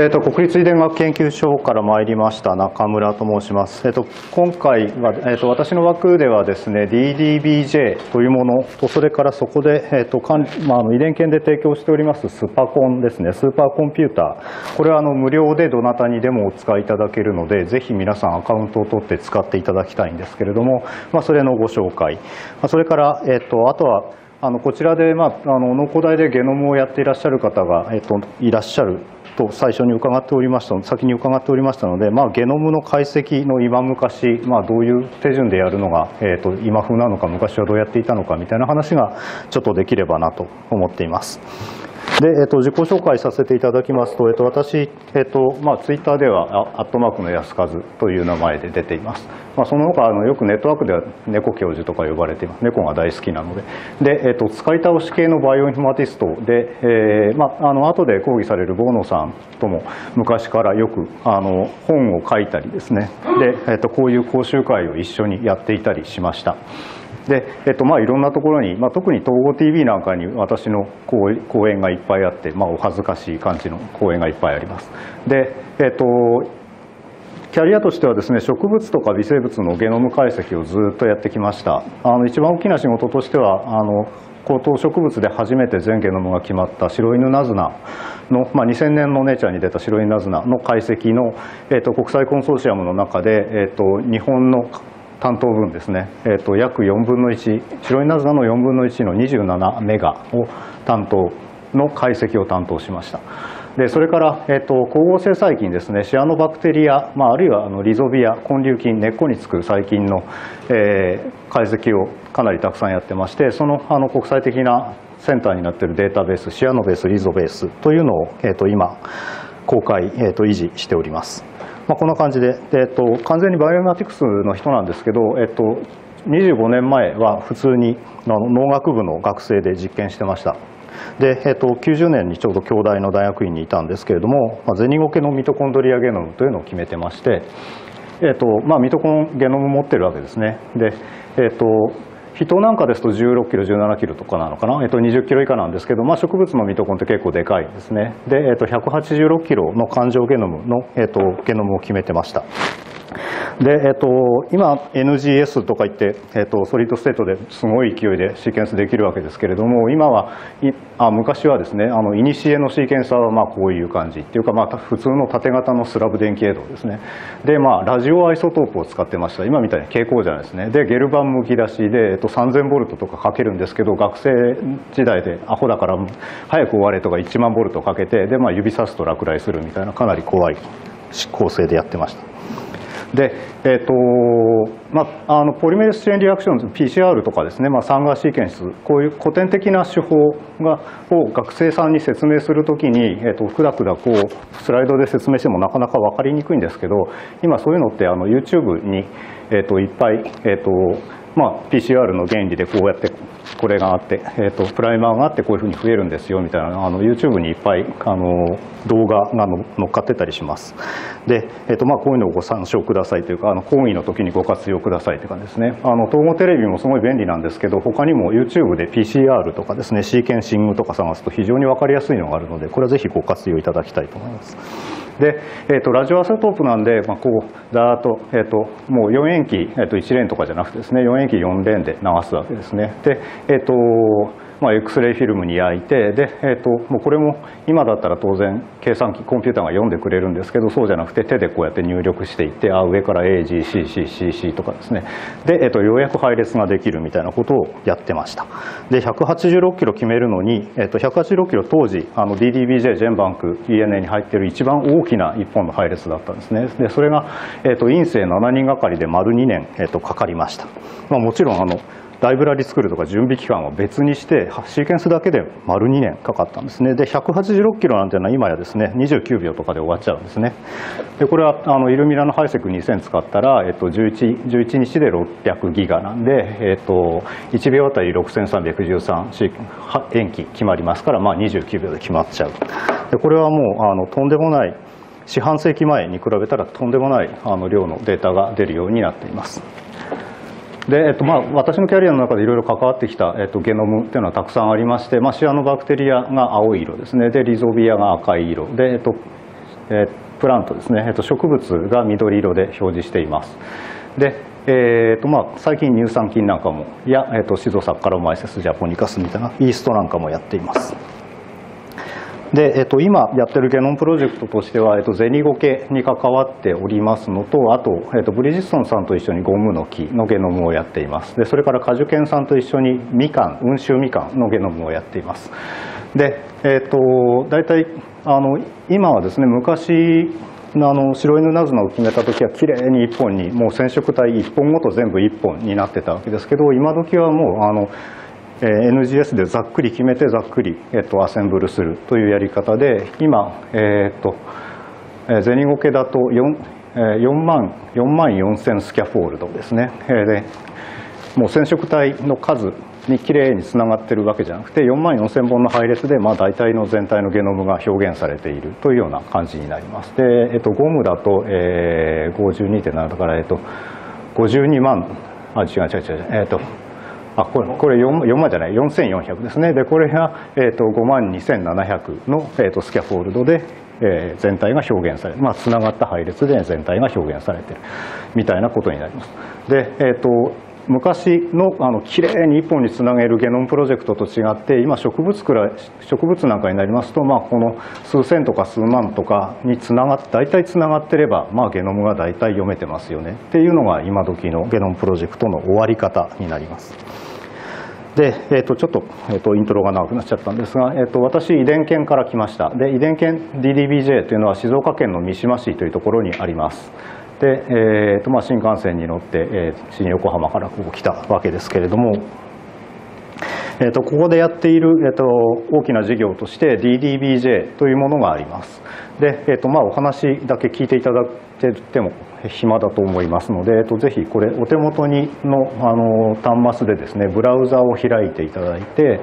えーと、国立遺伝学研究所から参りました中村と申します、えーと、今回は、えーと、私の枠ではですね DDBJ というものとそれからそこで、えーとまあ、あの遺伝研で提供しておりますスーパーコンですね。スーパーコンピューター。これはあの無料でどなたにでもお使いいただけるのでぜひ皆さんアカウントを取って使っていただきたいんですけれども、まあ、それのご紹介、まあ、それから、えー、とあとはあのこちらで、まあ、あの農工大でゲノムをやっていらっしゃる方が、えっと、いらっしゃると最初に伺っておりました先に伺っておりましたので、まあ、ゲノムの解析の今昔、まあ、どういう手順でやるのが、えっと、今風なのか昔はどうやっていたのかみたいな話がちょっとできればなと思っています。で、えっと、自己紹介させていただきますと、えっと、私、えっとまあ、ツイッターではアットマークの安和という名前で出ています。まあ、その他あのよくネットワークでは猫教授とか呼ばれています猫が大好きなのでで、えっと、使い倒し系のバイオインフォマティストで、えーまあ、あの後で講義されるボーノさんとも昔からよくあの本を書いたりですねで、えっと、こういう講習会を一緒にやっていたりしました。で、えっとまあ、いろんなところに、まあ、特に統合 TV なんかに私の講演がいっぱいあって、まあ、お恥ずかしい感じの講演がいっぱいあります。で、えっと、キャリアとしてはですね植物とか微生物のゲノム解析をずっとやってきましたあの一番大きな仕事としてはあの高等植物で初めて全ゲノムが決まった白犬ナズナの、まあ、2000年のネイチャーに出た白犬ナズナの解析の、えーと、国際コンソーシアムの中で、えーと日本の担当分ですね、えー、と約4分の1白いナズナの4分の1の27メガを担当の解析を担当しました。でそれから、えー、と光合成細菌ですね。シアノバクテリア、まあ、あるいはあのリゾビア根粒菌根っこにつく細菌の、えー、解析をかなりたくさんやってましてそのあの国際的なセンターになっているデータベースシアノベースリゾベースというのを、えー、と今公開、えー、と維持しております。まあ、こんな感じで、えっと、完全にバイオマティクスの人なんですけど、えっと、25年前は普通に農学部の学生で実験してました。で、えっと、90年にちょうど京大の大学院にいたんですけれども、まあ、ゼニゴケのミトコンドリアゲノムというのを決めてまして、えっとまあ、ミトコンゲノム持ってるわけですね。で、えっと、人なんかですと16キロ17キロとかなのかな、えっと、20キロ以下なんですけど、まあ、植物のミトコンって結構でかいですね。で、えっと、186キロの環状ゲノムの、えっと、ゲノムを決めてました。で、えっと、今 NGS とか言って、えっと、ソリッドステートですごい勢いでシーケンスできるわけですけれども今はあ昔はですねあのいにしえのシーケンサーはまあこういう感じっていうか、まあ、普通の縦型のスラブ電気泳動ですね。で、まあ、ラジオアイソトープを使ってました。今みたいに蛍光じゃないですね。でゲル板むき出しで、えっと、3000ボルトとかかけるんですけど学生時代でアホだから早く終われとか1万ボルトかけてで、まあ、指さすと落雷するみたいなかなり怖い構成でやってました。で、えーとまあ、あのポリメルスチェーンリアクション PCR とかですね、まあ、サンガーシーケンスこういう古典的な手法がを学生さんに説明するときに、えーと、くだくだこうスライドで説明してもなかなか分かりにくいんですけど今そういうのってあの YouTube に、えーと、いっぱい、えーとまあ、PCR の原理でこうやってこれがあって、えーと、プライマーがあってこういうふうに増えるんですよみたいなあの YouTube にいっぱいあの動画が乗っかってたりします。で、えーとまあ、こういうのをご参照くださいというかあの講義の時にご活用くださいという感じですね。あの統合テレビもすごい便利なんですけど他にも YouTube で PCR とかですねシーケンシングとか探すと非常に分かりやすいのがあるのでこれはぜひご活用いただきたいと思います。で、えーと、ラジオアセトープなんで、まあ、こうざーっと,、えーと、もう4塩基、えーと、1連とかじゃなくてですね4塩基4連で流すわけですね。で、えーとまあ、X レイフィルムに焼いてで、えー、ともうこれも今だったら当然計算機コンピューターが読んでくれるんですけどそうじゃなくて手でこうやって入力していってあ上から AGCCCC とかですね。で、えー、とようやく配列ができるみたいなことをやってました。で186キロ決めるのに、えー、と186キロ当時あの DDBJ ジェンバンク ENA に入ってる一番大きな1本の配列だったんですね。でそれが、えー、と院生7人がかりで丸2年、えー、とかかりました、まあ、もちろんあのライブラリ作るとか準備期間を別にしてシーケンスだけで丸2年かかったんですね。で186キロなんていうのは今やですね29秒とかで終わっちゃうんですね。でこれはあのイルミラのハイセク2000使ったら、えっと、11, 11日で600ギガなんで、えっと、1秒あたり6313延期決まりますから、まあ、29秒で決まっちゃう。でこれはもうあのとんでもない四半世紀前に比べたらとんでもないあの量のデータが出るようになっています。で、えっとまあ、私のキャリアの中でいろいろ関わってきた、えっと、ゲノムっていうのはたくさんありまして、まあ、シアノバクテリアが青い色ですねでリゾビアが赤い色で、えっと、えプラントですね、えっと、植物が緑色で表示しています。でえーとまあ、最近乳酸菌なんかもや、えーと、シゾサッカロマイセスジャポニカスみたいなイーストなんかもやっています。で、えっと、今やってるゲノムプロジェクトとしては、えっと、ゼニゴケに関わっておりますのとあと、えっと、ブリヂストンさんと一緒にゴムの木のゲノムをやっています。でそれから果樹園さんと一緒にみかん温州みかんのゲノムをやっています。で、えっと、大体あの今はですね昔あの白犬ナズナを決めた時はきれいに1本にもう染色体1本ごと全部1本になってたわけですけど今時はもうあのえ NGS でざっくり決めてざっくり、えっと、アセンブルするというやり方で今、えっとゼニゴケだと 4, 4万 ,4 万4000スキャフォールドですね。でもう染色体の数にきれいにつながってるわけじゃなくて4万4000本の配列でまあ大体の全体のゲノムが表現されているというような感じになります。で、えっと、ゴムだと、えー、52.7だから、えっと、52万あ違う違う違うえっとあこれこれ 4, 4万じゃない4400ですねでこれが、えーと、5万2700の、えーと、スキャフォールドで、えー、全体が表現されるまあつながった配列で全体が表現されてるみたいなことになります。で、えーと、昔のあのきれいに一本につなげるゲノムプロジェクトと違って今植物くら植物なんかになりますと、まあ、この数千とか数万とかにつながって大体つながってれば、まあ、ゲノムが大体読めてますよねっていうのが今時のゲノムプロジェクトの終わり方になります。で、えー、とちょっと,、えー、とイントロが長くなっちゃったんですが、えー、と私遺伝犬から来ました。で遺伝犬 DDBJ というのは静岡県の三島市というところにあります。で、えーとまあ、新幹線に乗って、えー、新横浜からここ来たわけですけれども。えーと、ここでやっている、えーと、大きな事業として DDBJ というものがあります。で、えーとまあ、お話だけ聞いていただいても暇だと思いますので、えー、とぜひこれお手元にのあの端末でですねブラウザを開いていただいて、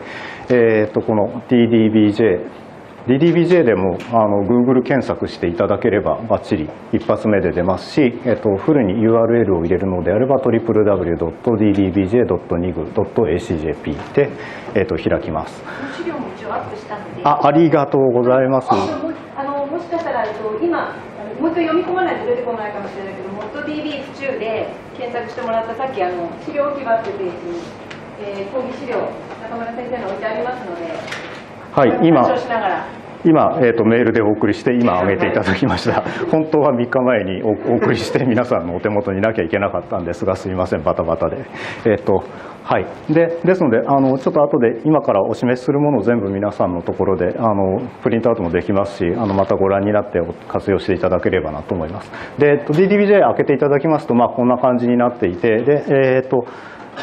えー、とこの DDBJ DDBJ でもあの Google 検索していただければバッチリ一発目で出ますし、えっと、フルに URL を入れるのであれば www.ddbj.nigu.acjp で、えっと、開きます。資料も一応アップしたのであありがとうございます。あのもしかしたら、えっと、今もう一回読み込まないと出てこないかもしれないけど ModDB 府中で検索してもらったさっきあの資料置き場っていうページに、えー、講義資料中村先生の置いてありますのではい、今、今、えーと、メールでお送りして今上げていただきました。本当は3日前にお送りして皆さんのお手元になきゃいけなかったんですがすみませんバタバタで。えっ、ー、とはい。でですのであのちょっと後で今からお示しするものを全部皆さんのところであのプリントアウトもできますしあのまたご覧になって活用していただければなと思います。で DDBJ 開けていただきますとまあこんな感じになっていてでえっ、ー、と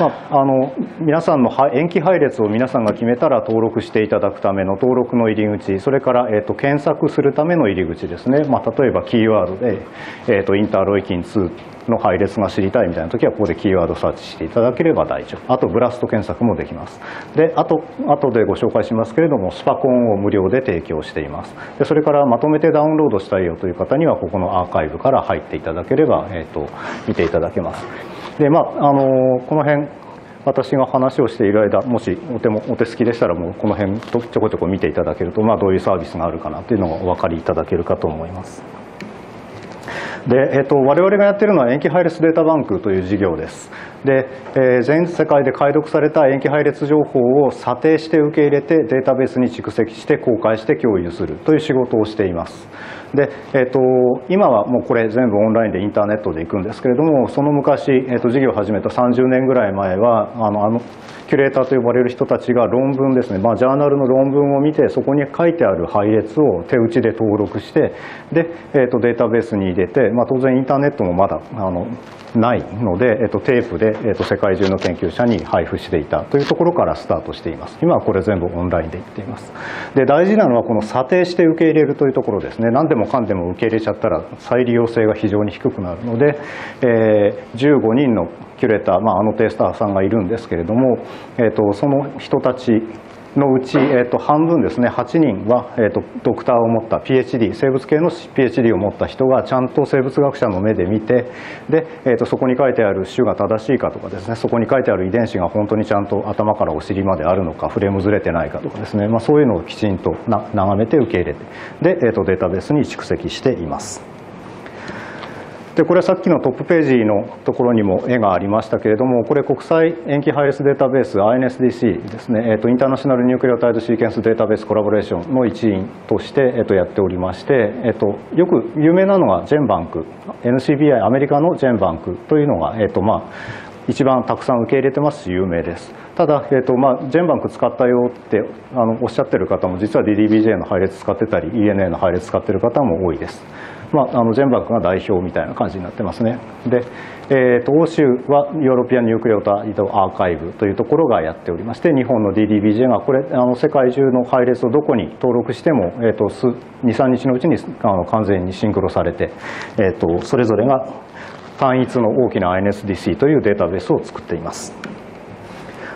まあ、あの皆さんの延期配列を皆さんが決めたら登録していただくための登録の入り口それから、えーと、検索するための入り口ですね、まあ、例えばキーワードで、えーと、インターロイキン2の配列が知りたいみたいな時はここでキーワードサーチしていただければ大丈夫。あとブラスト検索もできます。であと後でご紹介しますけれどもスパコンを無料で提供しています。でそれからまとめてダウンロードしたいよという方にはここのアーカイブから入っていただければ、えーと見ていただけます。でまああのこの辺私が話をしている間もしお手もお手すきでしたらもうこの辺とちょこちょこ見ていただけると、まあ、どういうサービスがあるかなというのがお分かりいただけるかと思います。で、えっと、我々がやっているのは延期配列データバンクという事業です。で、えー、全世界で解読された塩基配列情報を査定して受け入れてデータベースに蓄積して公開して共有するという仕事をしています。で、えっと、今はもうこれ全部オンラインでインターネットで行くんですけれども、その昔、えっと、事業を始めた30年ぐらい前は、あの、あのキュレーターと呼ばれる人たちが論文ですね、まあ、ジャーナルの論文を見てそこに書いてある配列を手打ちで登録してで、えー、とデータベースに入れて、まあ、当然インターネットもまだあのないので、えー、とテープで、えー、と世界中の研究者に配布していたというところからスタートしています。今はこれ全部オンラインでいっています。で大事なのはこの査定して受け入れるというところですね。何でもかんでも受け入れちゃったら再利用性が非常に低くなるので、えー、15人のキュレーター、まあ、アノテースターさんがいるんですけれども、えーと、その人たちのうち、えー、と半分ですね8人は、えー、とドクターを持った PhD 生物系の PhD を持った人がちゃんと生物学者の目で見てで、えー、とそこに書いてある種が正しいかとかですねそこに書いてある遺伝子が本当にちゃんと頭からお尻まであるのかフレームずれてないかとかですね、まあ、そういうのをきちんとな眺めて受け入れてで、えー、とデータベースに蓄積しています。でこれはさっきのトップページのところにも絵がありましたけれどもこれ国際塩基配列データベース INSDC ですね、えーと、インターナショナルニュークリオタイドシーケンスデータベースコラボレーションの一員として、えーと、やっておりまして、えーと、よく有名なのがジェンバンク。NCBI アメリカのジェンバンクというのが、えーとまあ、一番たくさん受け入れてますし有名です。ただ、えーとまあ、ジェンバンク使ったよってあのおっしゃってる方も実は DDBJ の配列使ってたり ENA の配列使ってる方も多いです。まあ、あのジェンバックが代表みたいな感じになってますね。で、えーと、欧州はヨーロピアン・ニュークリオタイド・アーカイブというところがやっておりまして日本の DDBJ がこれあの世界中の配列をどこに登録しても、えー、23日のうちにあの完全にシンクロされて、えーとそれぞれが単一の大きな INSDC というデータベースを作っています。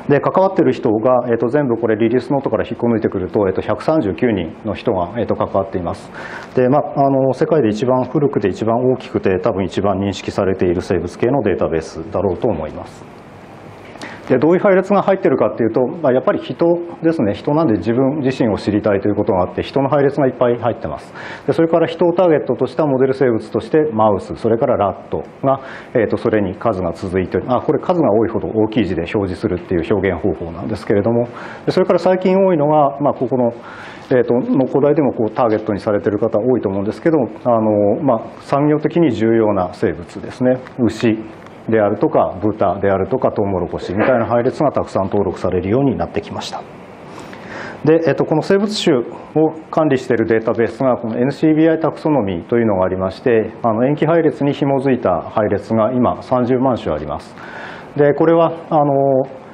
で関わってる人が、えー、と全部これリリースノートから引っこ抜いてくると,、えー、と139人の人が、えー、と関わっています。で、まあ、あの世界で一番古くて一番大きくて多分一番認識されている生物系のデータベースだろうと思います。でどういう配列が入ってるかっていうと、まあ、やっぱり人ですね。人なんで自分自身を知りたいということがあって人の配列がいっぱい入ってます。でそれから人をターゲットとしたモデル生物としてマウスそれからラットが、えー、とそれに数が続いてあこれ数が多いほど大きい字で表示するっていう表現方法なんですけれどもでそれから最近多いのが、まあ、ここのえーと、の古代でもこうターゲットにされてる方多いと思うんですけどあの、まあ、産業的に重要な生物ですね。牛。であるとか豚であるとかトウモロコシみたいな配列がたくさん登録されるようになってきました。で、えっと、この生物種を管理しているデータベースがこの NCBI タクソノミーというのがありましてあの塩基配列に紐づいた配列が今30万種あります。でこれはあの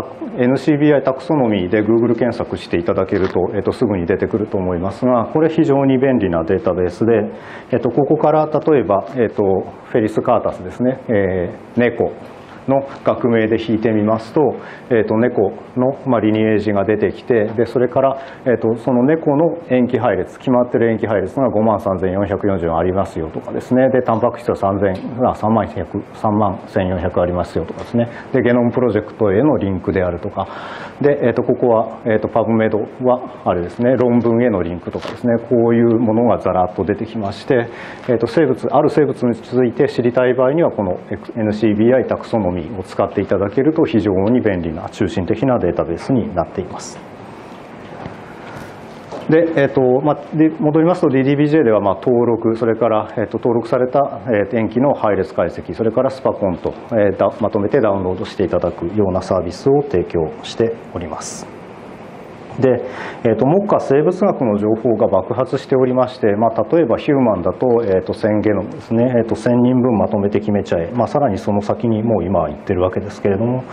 NCBI タクソノミーで Google 検索していただけると,、えっとすぐに出てくると思いますがこれ非常に便利なデータベースで、えっとここから例えば、えっとフェリス・カータスですね、えー、猫。の学名で引いてみますと,、えー、と猫の、まあ、リニエージが出てきてでそれから、えー、とその猫の塩基配列決まってる塩基配列が5万3440ありますよとかですね。でタンパク質は3000あ3万3万1400ありますよとかですね。でゲノムプロジェクトへのリンクであるとか。で、えー、とここは、えー、とパブメドはあれですね論文へのリンクとかですね。こういうものがざらっと出てきまして、えー、と生物ある生物について知りたい場合にはこの NCBI タクソノミを使っていただけると非常に便利な中心的なデータベースになっています。で、えーとまあ、で戻りますと DDBJ ではまあ登録それから、えーと、登録された、えー、塩基の配列解析それからスパコンと、えー、だまとめてダウンロードしていただくようなサービスを提供しております。で、えーと、目下生物学の情報が爆発しておりまして、まあ、例えばヒューマンだと,、えーと、1000ゲノムですね、えーと、1000人分まとめて決めちゃえ、まあ、さらにその先にもう今は言ってるわけですけれども。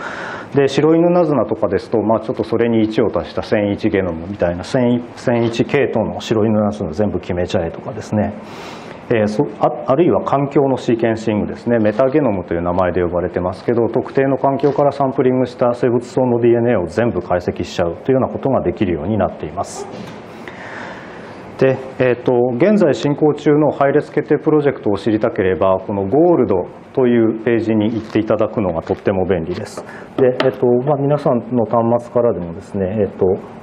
で白犬ナズナとかですと、まあ、ちょっとそれに1を足した1001ゲノムみたいな1001系統の白犬ナズナ全部決めちゃえとかですね。えそああるいは環境のシーケンシングですねメタゲノムという名前で呼ばれてますけど特定の環境からサンプリングした生物層の DNA を全部解析しちゃうというようなことができるようになっています。で、えーと、現在進行中の配列決定プロジェクトを知りたければこのゴールドというページに行っていただくのがとっても便利です。で、えーとまあ、皆さんの端末からでもですね、えーと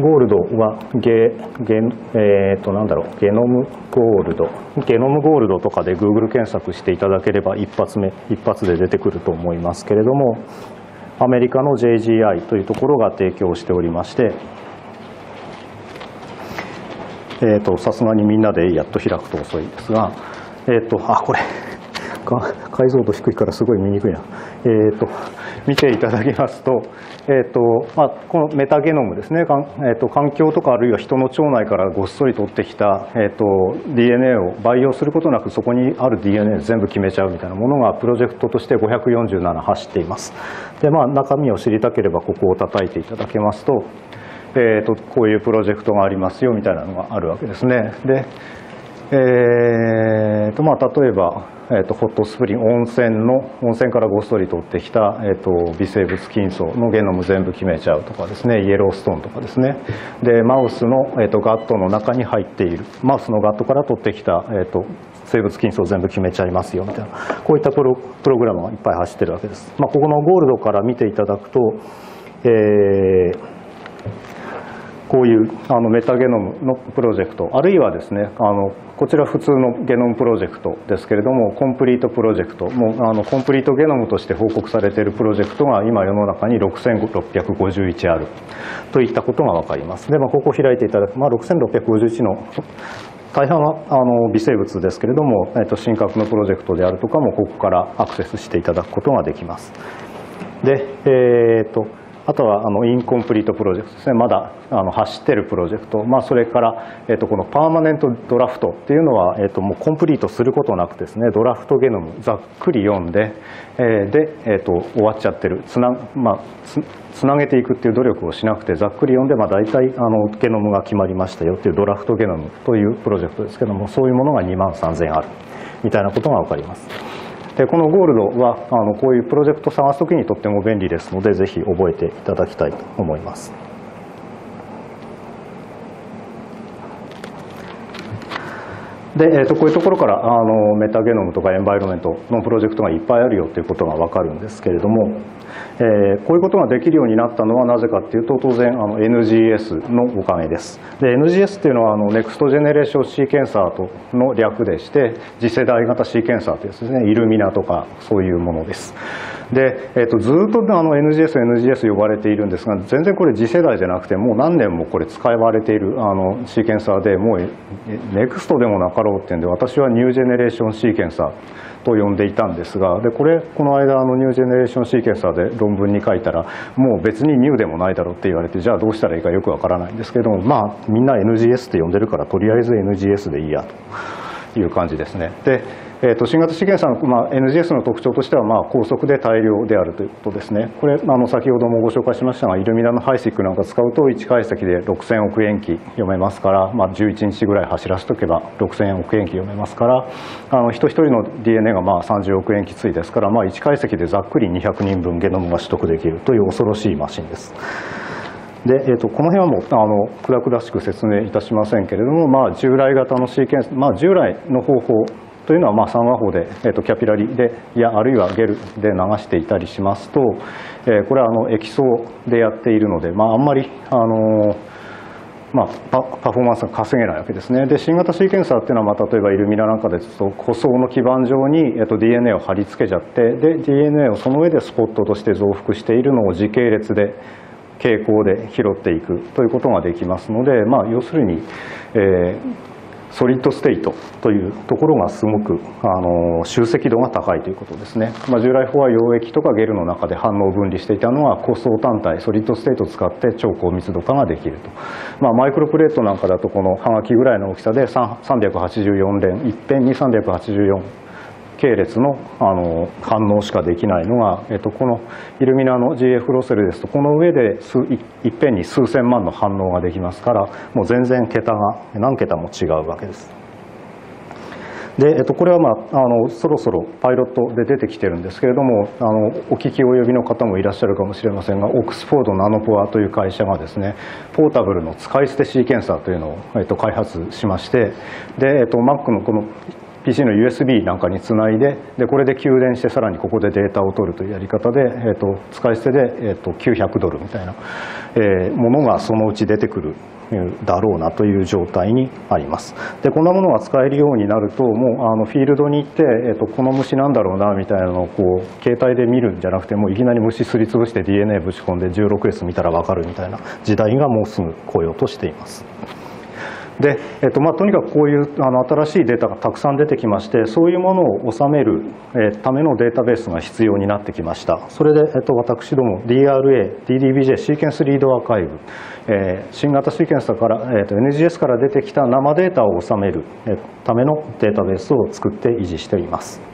ゴールドはゲゲ、えー、となんだろうゲノムゴールドゲノムゴールドとかで Google 検索していただければ一発目一発で出てくると思いますけれどもアメリカの JGI というところが提供しておりましてえとさすがにみんなでやっと開くと遅いですがえっ、ー、とあこれ 解像度低いからすごい見にくいな。えーと、見ていただきますと,、えーとまあ、このメタゲノムですね、えーと、環境とかあるいは人の腸内からごっそり取ってきた、えーと、DNA を培養することなくそこにある DNA 全部決めちゃうみたいなものがプロジェクトとして547走っています。でまあ、中身を知りたければここを叩いていただけますと,、えー、とこういうプロジェクトがありますよみたいなのがあるわけですね。でえーとまあ、例えばえー、とホットスプリング温泉の温泉からごっそり取ってきた、えー、と微生物菌層のゲノム全部決めちゃうとかですねイエローストーンとかですね。でマウスの、えー、とガットの中に入っているマウスのガットから取ってきた、えー、と生物菌層全部決めちゃいますよみたいな。こういったプロプログラムがいっぱい走ってるわけです、まあ、ここのゴールドから見ていただくと、えーこういうあのメタゲノムのプロジェクトあるいはですねあのこちら普通のゲノムプロジェクトですけれどもコンプリートプロジェクトもうあのコンプリートゲノムとして報告されているプロジェクトが今世の中に6651あるといったことが分かります。で、まあ、ここを開いていただく、まあ、6651の大半はあの微生物ですけれども、えっと、神格のプロジェクトであるとかもここからアクセスしていただくことができます。でえー、っとあとはあのインコンプリートプロジェクトですね。まだあの走ってるプロジェクト、まあ、それから、えー、とこのパーマネントドラフトっていうのは、えー、ともうコンプリートすることなくですね。ドラフトゲノムざっくり読んで、えー、で、えー、と終わっちゃってる。つな,、まあ、つつなげていくっていう努力をしなくてざっくり読んで、まあ、大体あのゲノムが決まりましたよっていうドラフトゲノムというプロジェクトですけどもそういうものが2万3000あるみたいなことが分かります。でこのゴールドはあのこういうプロジェクト探すときにとっても便利ですのでぜひ覚えていただきたいと思います。で、えー、とこういうところからあのメタゲノムとかエンバイロメントのプロジェクトがいっぱいあるよということが分かるんですけれども、えー、こういうことができるようになったのはなぜかっていうと当然あの NGS のおかげです。で NGS っていうのはあのネクストジェネレーションシーケンサーとの略でして次世代型シーケンサーというですねイルミナとかそういうものです。で、えー、とずっとあの NGS、NGS 呼ばれているんですが全然これ次世代じゃなくてもう何年もこれ使われているあのシーケンサーでもうネクストでもなかろうっていうんで私はニュージェネレーションシーケンサーと呼んでいたんですがでこれこの間のニュージェネレーションシーケンサーで論文に書いたらもう別にニューでもないだろうって言われてじゃあどうしたらいいかよくわからないんですけどもまあみんな NGS って呼んでるからとりあえず NGS でいいやという感じですね。でえーと、新型試験さんの、まあ、NGS の特徴としては、まあ、高速で大量であるということですね。これ、あの先ほどもご紹介しましたが、イルミナのハイシックなんか使うと、1解析で6000億塩基読めますから、まあ、11日ぐらい走らせておけば6000億塩基読めますから、あの人一人の DNA がまあ30億塩基対ですから、まあ、1解析でざっくり200人分ゲノムが取得できるという恐ろしいマシンです。で、えーと、この辺はもうあのくだくだしく説明いたしませんけれども、まあ、従来型のシーケンス、まあ、従来の方法というのはまあ三和法で、えー、とキャピラリでいやあるいはゲルで流していたりしますと、えー、これはあの液層でやっているので、まあ、あんまりあのまあ、パパフォーマンスが稼げないわけですね。で、新型シーケンサーっていうのは、まあ、例えばイルミナなんかですと、舗装の基板上に、えっと、DNA を貼り付けちゃって、で、DNA をその上でスポットとして増幅しているのを時系列で、傾向で拾っていくということができますので、まあ、要するに、えーソリッドステイトというところがすごくあの集積度が高いということですね、まあ、従来法は溶液とかゲルの中で反応分離していたのは高層単体ソリッドステイトを使って超高密度化ができると、まあ、マイクロプレートなんかだとこのはがきぐらいの大きさで384連一遍に384系列のあの反応しかできないのが、えっと、このイルミナの GF ロセルですとこの上で数いいっぺんに数千万の反応ができますからもう全然桁が何桁も違うわけです。で、えっと、これは、まあ、あのそろそろパイロットで出てきてるんですけれどもあのお聞き及びの方もいらっしゃるかもしれませんがオックスフォードナノポアという会社がですねポータブルの使い捨てシーケンサーというのを、えっと、開発しましてで、えっと、Mac のこの PC の USB なんかにつないででこれで給電してさらにここでデータを取るというやり方で、えーと、使い捨てで、えーと、900ドルみたいな、えー、ものがそのうち出てくるだろうなという状態にありますでこんなものが使えるようになるともうあのフィールドに行って、えーと、この虫なんだろうなみたいなのをこう携帯で見るんじゃなくてもういきなり虫すりつぶして DNA ぶち込んで 16S 見たら分かるみたいな時代がもうすぐ来ようとしています。で、えっとまあ、とにかくこういうあの新しいデータがたくさん出てきましてそういうものを収める、えためのデータベースが必要になってきました。それで、えっと、私ども DRA、DDBJ シーケンスリードアーカイブ、えー、新型シーケンスから、えっと、NGS から出てきた生データを収める、えためのデータベースを作って維持しています。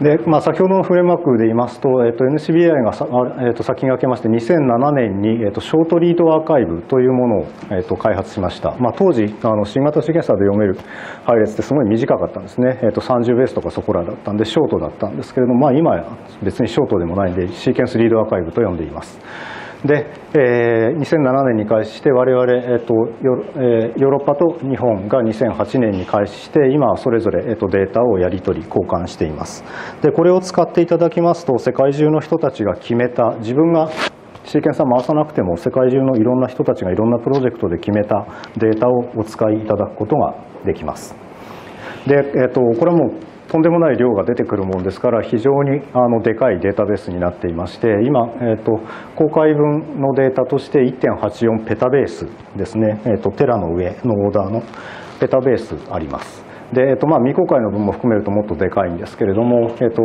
でまあ、先ほどのフレームワークで言いますと、えっと、NCBI がさ、えっと、先駆けまして2007年に、えっと、ショートリードアーカイブというものを、えっと、開発しました、まあ、当時あの新型シーケンサーで読める配列ってすごい短かったんですね、えっと、30ベースとかそこらだったんでショートだったんですけれども、まあ、今は別にショートでもないんでシーケンスリードアーカイブと呼んでいます。で、えー、2007年に開始して我々、えーとヨえー、ヨーロッパと日本が2008年に開始して今それぞれ、えーと、データをやり取り交換しています。でこれを使っていただきますと世界中の人たちが決めた自分がシーケンサー回さなくても世界中のいろんな人たちがいろんなプロジェクトで決めたデータをお使いいただくことができます。で、えーとこれもとんでもない量が出てくるものですから非常にあのでかいデータベースになっていまして今、えーと、公開分のデータとして1.84ペタベースですね、えーと、テラの上のオーダーのペタベースあります。でえーとまあ、未公開の分も含めるともっとでかいんですけれども、えーと、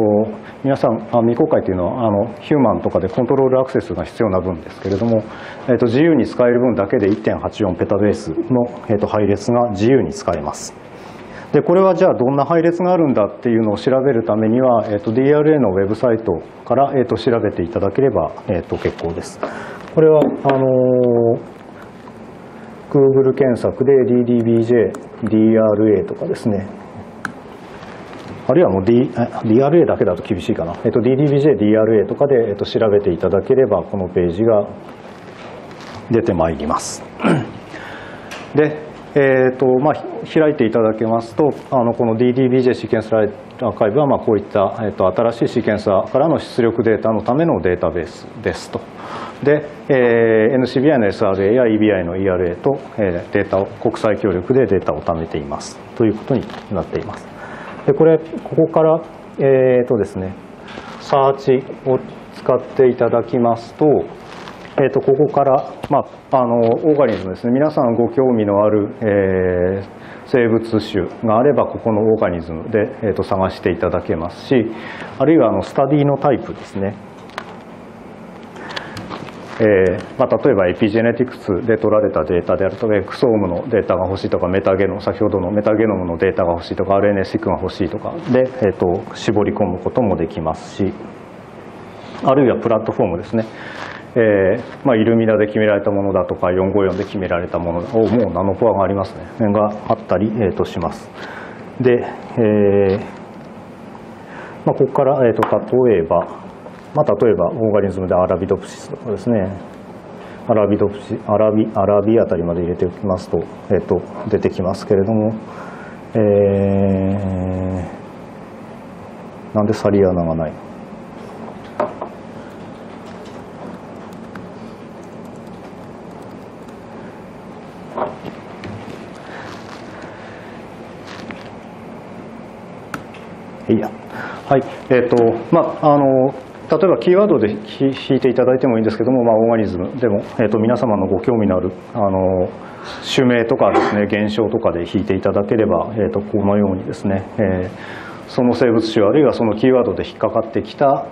皆さんあ未公開というのはあのヒューマンとかでコントロールアクセスが必要な分ですけれども、えーと、自由に使える分だけで1.84ペタベースの、えー、と配列が自由に使えます。でこれはじゃあどんな配列があるんだっていうのを調べるためには、えーと、DRA のウェブサイトから、えーと、調べていただければ、えーと、結構です。これはあのー、Google 検索で DDBJ、DRA とかですねあるいはもう、D、DRA だけだと厳しいかな、えー、と DDBJ、DRA とかで、えー、と調べていただければこのページが出てまいります。でえーとまあ、開いていただけますとあのこの DDBJ シーケンスライアーカイブはまあこういった、えーと、新しいシーケンサーからの出力データのためのデータベースですと。で、えー、NCBI の SRA や EBI の ERA と、えー、データを国際協力でデータを貯めています。ということになっています。でこれここから、えーとですね、サーチを使っていただきますとえー、とここから、まあ、あのオーガニズムですね。皆さんご興味のある、えー、生物種があればここのオーガニズムで、えー、と探していただけますしあるいはあのスタディのタイプですね。えーまあ、例えばエピジェネティクスで取られたデータであるとエクソームのデータが欲しいとかメタゲノ先ほどのメタゲノムのデータが欲しいとか RNA-seq が欲しいとかで、えーと絞り込むこともできますしあるいはプラットフォームですね。えーまあ、イルミナで決められたものだとか454で決められたものをもうナノコアがありますね。があったり、えー、とします。で、えーまあ、ここから、えー、と例えば、まあ、例えばオーガニズムでアラビドプシスとかですね。アラビドプシアラビアラビあたりまで入れておきますと,、えー、と出てきますけれども、えー、なんでサリアナがない？いいや。はい。えっ、ー、と、まあ、あの、例えばキーワードで引いていただいてもいいんですけども、まあ、オーガニズムでも、えー、と皆様のご興味のあるあの種名とかですね 現象とかで引いていただければ、えー、とこのようにですね、えー、その生物種あるいはそのキーワードで引っかかってきた、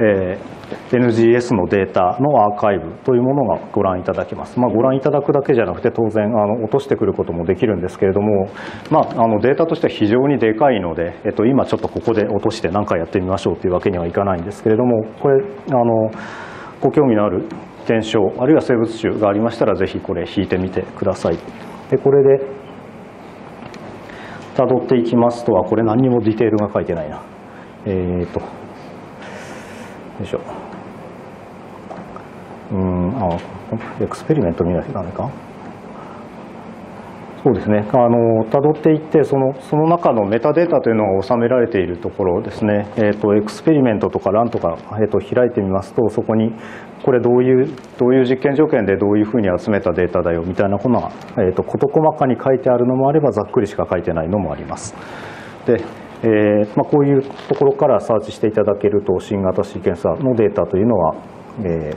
えー、NGS のデータのアーカイブというものがご覧いただけます、まあ、ご覧いただくだけじゃなくて当然あの落としてくることもできるんですけれども、まあ、あのデータとしては非常にでかいので、えっと、今ちょっとここで落として何かやってみましょうというわけにはいかないんですけれどもこれあのご興味のある現象あるいは生物種がありましたらぜひこれ引いてみてください。でこれで辿っていきますとはこれ何にもディテールが書いてないな。えーとよいしょうん。あエクスペリメント見ないとダメか？そうですね。あの辿っていってそのその中のメタデータというのが収められているところですね、えーと、エクスペリメントとかランとか、えーと、開いてみますとそこにこれどういうどういう実験条件でどういうふうに集めたデータだよみたいなことが、えーと事細かに書いてあるのもあればざっくりしか書いてないのもあります。でえーまあ、こういうところからサーチしていただけると新型シーケンサーのデータというのは、えー、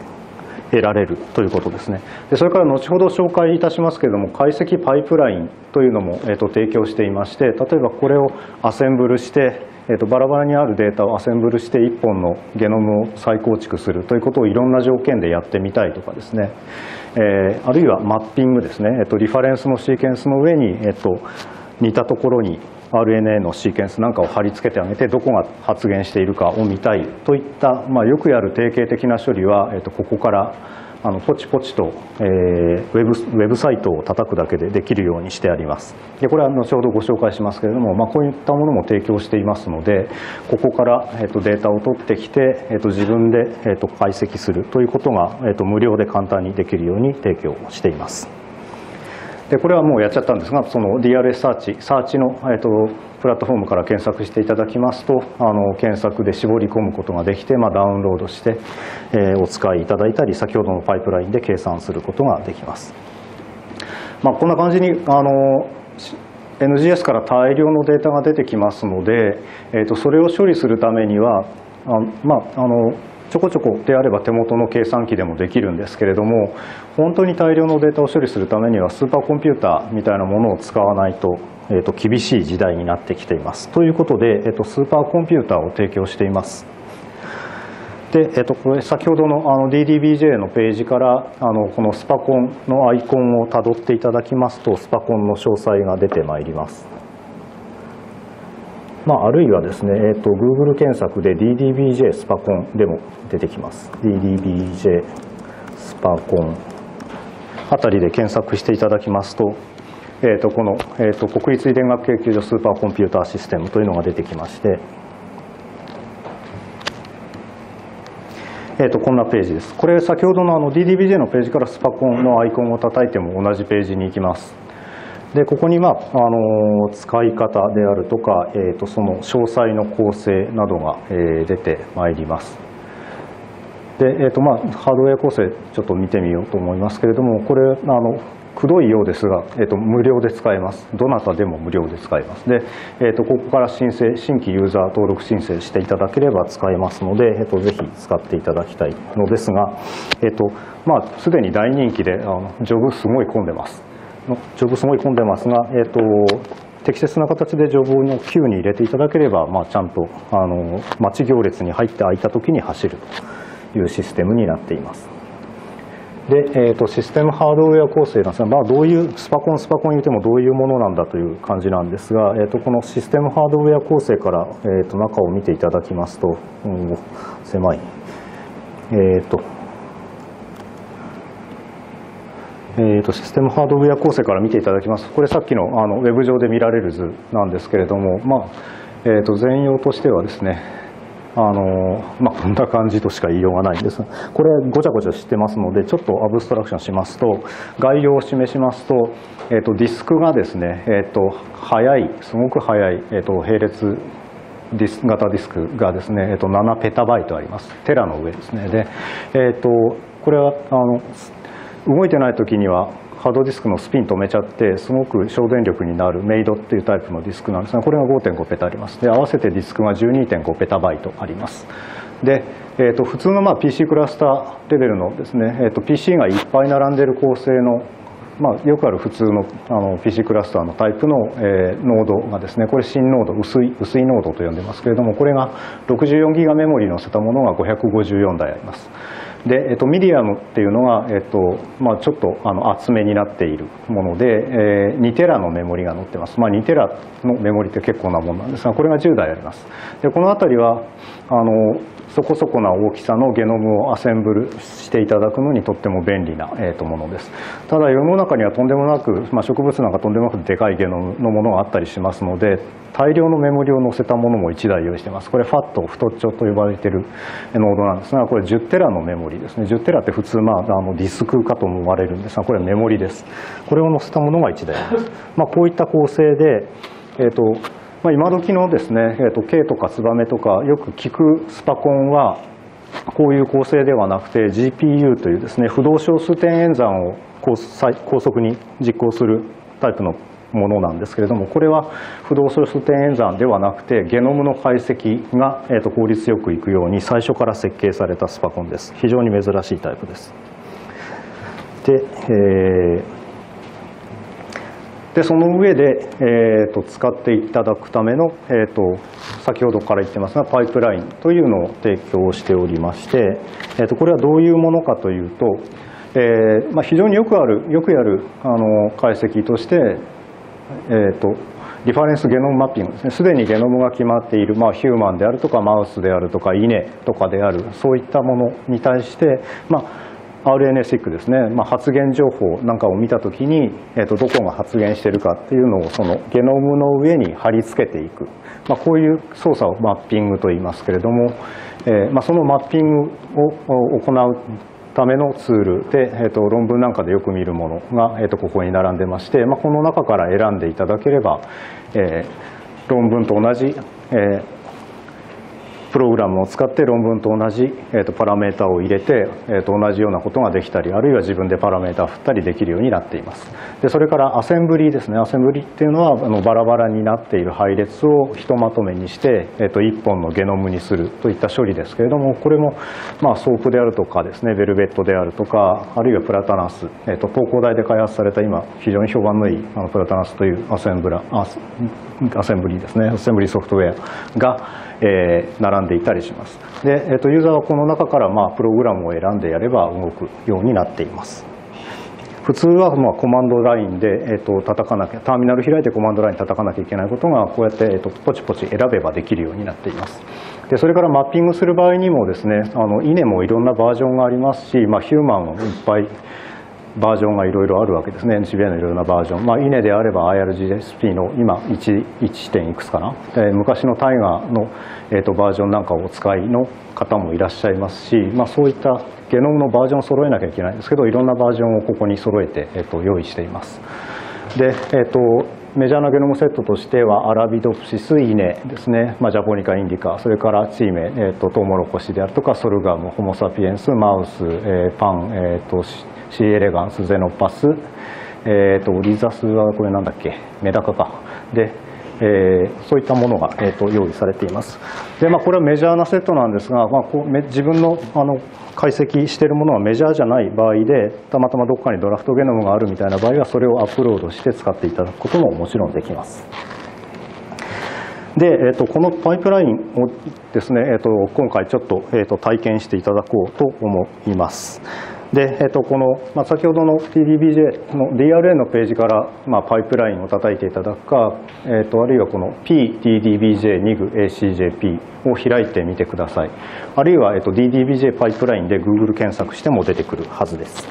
得られるということですね。でそれから後ほど紹介いたしますけれども解析パイプラインというのも、えーと、提供していまして例えばこれをアセンブルしてえーと、バラバラにあるデータをアセンブルして1本のゲノムを再構築するということをいろんな条件でやってみたいとかですね、えー、あるいはマッピングですね、えーと、リファレンスのシーケンスの上に、えー、と似たところに RNA のシーケンスなんかを貼り付けてあげてどこが発現しているかを見たいといった、まあ、よくやる定型的な処理は、えー、とここからあのポチポチと、えー、ウェブウェブサイトを叩くだけでできるようにしてありますでこれは後ほどご紹介しますけれども、まあ、こういったものも提供していますのでここから、えー、とデータを取ってきて、えー、と自分で、えー、と解析するということが、えー、と無料で簡単にできるように提供していますでこれはもうやっちゃったんですがその DRS サーチサーチの、えー、とプラットフォームから検索していただきますとあの検索で絞り込むことができて、まあ、ダウンロードして、えー、お使いいただいたり先ほどのパイプラインで計算することができます。まあ、こんな感じにあの NGS から大量のデータが出てきますので、えー、とそれを処理するためにはあまああのちょこちょこであれば手元の計算機でもできるんですけれども本当に大量のデータを処理するためにはスーパーコンピューターみたいなものを使わないと,、えー、と厳しい時代になってきています。ということで、えー、とスーパーコンピューターを提供しています。で、えっと、これ先ほどのあの DDBJ のページからあのこのスパコンのアイコンをたどっていただきますとスパコンの詳細が出てまいります。まあ、あるいはですね、えーと、Google 検索で DDBJ スパコンでも出てきます。DDBJ スパコンあたりで検索していただきますと,、えーとこの、えーと、国立遺伝学研究所スーパーコンピューターシステムというのが出てきまして、えー、とこんなページです。これ先ほどのあの DDBJ のページからスパコンのアイコンを叩いても同じページに行きます。でここに、まあ、あの使い方であるとか、えーと、その詳細の構成などが、えー、出てまいります。で、えーとまあ、ハードウェア構成ちょっと見てみようと思いますけれどもこれあのくどいようですが、えーと、無料で使えます。どなたでも無料で使えます。で、えーと、ここから申請新規ユーザー登録申請していただければ使えますので、えーと、ぜひ使っていただきたいのですが、えーとまあ、すでに大人気であのジョブすごい混んでます。のジョブすごい混んでますが、えーと、適切な形でジョブの Q に入れていただければ、まあ、ちゃんとあの待ち行列に入って空いた時に走るというシステムになっています。で、えーと、システムハードウェア構成なんですが、まあ、どういうスパコンスパコン言ってもどういうものなんだという感じなんですが、えーと、このシステムハードウェア構成から、えー、と中を見ていただきますと、うん、狭い、えーとえーと、システムハードウェア構成から見ていただきます。これさっきのあのウェブ上で見られる図なんですけれども、まあえーと、全容としてはですねあのまあ、こんな感じとしか言いようがないんです。これごちゃごちゃしてますのでちょっとアブストラクションしますと概要を示しますと,、えーと、ディスクがですね、えー、と速いすごく速い、えー、と並列ディス型ディスクがですね、えー、と7ペタバイトあります。テラの上ですね。で、えー、とこれはあの動いてない時にはハードディスクのスピン止めちゃってすごく省電力になる MAID っていうタイプのディスクなんですがこれが5.5ペタあります。で合わせてディスクが12.5ペタバイトあります。で、えー、と普通のまあ PC クラスターレベルのですね、えー、と PC がいっぱい並んでる構成のまあ、よくある普通のあの PC クラスターのタイプの、えー、ノードがですねこれシンノード薄い薄いノードと呼んでますけれどもこれが64ギガメモリー載せたものが554台あります。で、えっと、ミディアムっていうのが、えっとまあ、ちょっとあの厚めになっているもので、えー、2テラのメモリが載ってます、まあ、2テラのメモリって結構なものなんですがこれが10台あります。でこの辺りはあのそこそこな大きさのゲノムをアセンブルしていただくのにとっても便利な、ものです。ただ世の中にはとんでもなく、まあ、植物なんかとんでもなくでかいゲノムのものがあったりしますので大量のメモリを載せたものも1台用意しています。これ FAT 太っちょと呼ばれているノードなんですがこれ10テラのメモリですね。10テラって普通、まあ、あのディスクかと思われるんですがこれはメモリです。これを載せたものが1台あります、まあ、こういった構成で、えーとまあ、今時のですね、えーと、K とかツバメとかよく聞くスパコンはこういう構成ではなくて GPU というですね不動小数点演算を高速に実行するタイプのものなんですけれどもこれは不動小数点演算ではなくてゲノムの解析が、えー、と効率よくいくように最初から設計されたスパコンです。非常に珍しいタイプです。で,、えー、でその上で、えー、と使っていただくための、えー、と先ほどから言ってますがパイプラインというのを提供しておりまして、えー、とこれはどういうものかというとえーまあ、非常によくあるよくやるあの解析としてえーとリファレンスゲノムマッピングですね。すでにゲノムが決まっている、まあ、ヒューマンであるとかマウスであるとか稲とかであるそういったものに対して、まあ、RNA-seq ですね、まあ、発現情報なんかを見たときに、えー、とどこが発現してるかっていうのをそのゲノムの上に貼り付けていく、まあ、こういう操作をマッピングと言いますけれども、えーまあ、そのマッピングを行うためのツールで、えー、と論文なんかでよく見るものが、えー、とここに並んでまして、まあ、この中から選んでいただければ、えー、論文と同じ、えー、プログラムを使って論文と同じ、えー、とパラメータを入れて、えー、と同じようなことができたりあるいは自分でパラメータを振ったりできるようになっています。でそれからアセンブリーですね。アセンブリーっていうのはあのバラバラになっている配列をひとまとめにして、えー、と1本のゲノムにするといった処理ですけれどもこれも、まあ、 SOAP であるとかですね Velvet であるとかあるいは Platanus、えー、と東工大で開発された今非常に評判のいいあの Platanus というアセンブラアセンブリーですね。アセンブリーソフトウェアがえー、並んでいたりします。で、えーと、ユーザーはこの中から、まあ、プログラムを選んでやれば動くようになっています。普通はまあコマンドラインで、えー、と叩かなきゃターミナル開いてコマンドライン叩かなきゃいけないことがこうやって、えー、とポチポチ選べばできるようになっていますでそれからマッピングする場合にもですねあの稲もいろんなバージョンがありますし、まあ、ヒューマンもいっぱいバージョンがいろいろあるわけですね。NCBI のいろいろなバージョン、まあ、稲であれば IRGSP の今 1, 1点いくつかな。で昔のタイガーの、えーと、バージョンなんかをお使いの方もいらっしゃいますし、まあ、そういったゲノムのバージョンを揃えなきゃいけないんですけどいろんなバージョンをここに揃えて、えーと、用意しています。で、えーとメジャーなゲノムセットとしてはアラビドプシス、イネですね、まあ、ジャポニカ、インディカ、それからチーメ、えーと、トウモロコシであるとかソルガム、ホモ・サピエンス、マウス、えー、パン、えーとシーエレガンス、ゼノパス、えーと、リザスはこれなんだっけ、メダカか。で、えー、そういったものが、えーと、用意されています。で、まあ、これはメジャーなセットなんですが、まあ、こう自分のあの解析しているものがメジャーじゃない場合で、たまたまどこかにドラフトゲノムがあるみたいな場合は、それをアップロードして使っていただくことももちろんできます。で、えーと、このパイプラインをですね、えーと、今回ちょっと,、えーと体験していただこうと思います。で、えっと、この、まあ、先ほどの TDBJ の DRA のページから、まあ、パイプラインを叩いていただくか、えっと、あるいはこの PDDBJ2GACJP を開いてみてください。あるいは、えっと、DDBJ パイプラインで Google 検索しても出てくるはずです。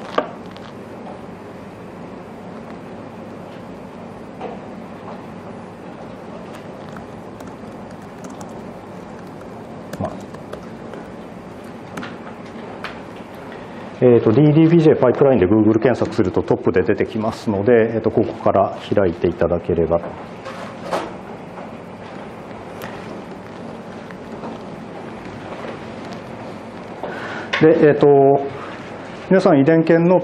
えーと、DDBJ パイプラインで Google 検索するとトップで出てきますので、えーと、ここから開いていただければで、えーと皆さん遺伝研の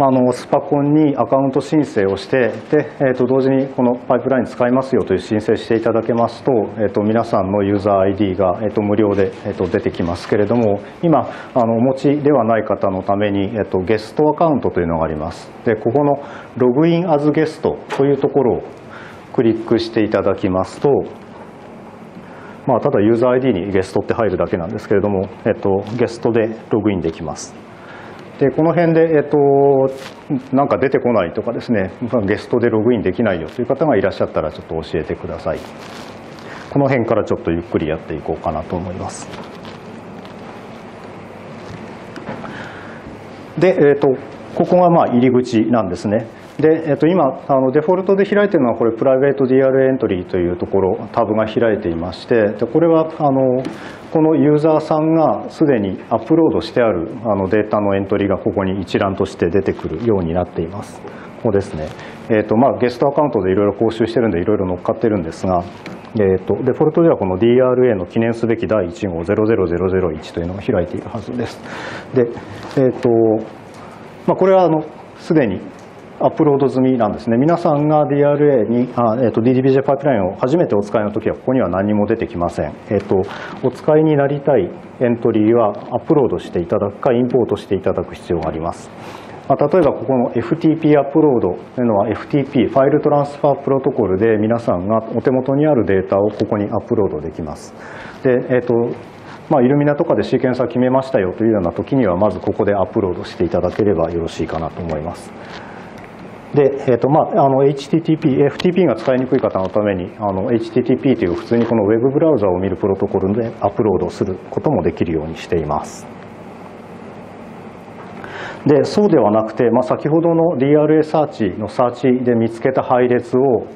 あのスパコンにアカウント申請をしてで、えー、と同時にこのパイプライン使いますよという申請していただけますと,、えー、と皆さんのユーザー ID が、えー、と無料で、えー、と出てきますけれども今あのお持ちではない方のために、えー、とゲストアカウントというのがありますでここのログインアズゲストというところをクリックしていただきますとまあ、ただユーザー ID にゲストって入るだけなんですけれども、えっと、ゲストでログインできます。でこの辺で、えっと、なんか出てこないとかですねゲストでログインできないよという方がいらっしゃったらちょっと教えてください。この辺からちょっとゆっくりやっていこうかなと思います。で、えっと、ここがまあ入り口なんですね。で、えっと、今あのデフォルトで開いているのはこれプライベート DRA エントリーというところタブが開いていましてでこれはあのこのユーザーさんがすでにアップロードしてあるあのデータのエントリーがここに一覧として出てくるようになっています。ここですね。えーとまあ、ゲストアカウントでいろいろ講習してるんでいろいろ乗っかってるんですが、えーと、デフォルトではこの DRA の記念すべき第1号00001というのが開いているはずです。で、えーとまあ、これはあのすでにアップロード済みなんですね。皆さんが DRA に、あえーと、DDBJ パイプラインを初めてお使いの時はここには何も出てきません。えーと、お使いになりたいエントリーはアップロードしていただくかインポートしていただく必要があります。まあ、例えばここの FTP アップロードというのは FTP ファイルトランスファープロトコルで皆さんがお手元にあるデータをここにアップロードできます。で、えーとまあ、イルミナとかでシーケンサー決めましたよというような時にはまずここでアップロードしていただければよろしいかなと思います。で、えーとまあ、あの HTTP、FTP が使いにくい方のためにあの HTTP という普通にこのウェブブラウザを見るプロトコルでアップロードすることもできるようにしています。でそうではなくて、まあ、先ほどの DRA サーチのサーチで見つけた配列を、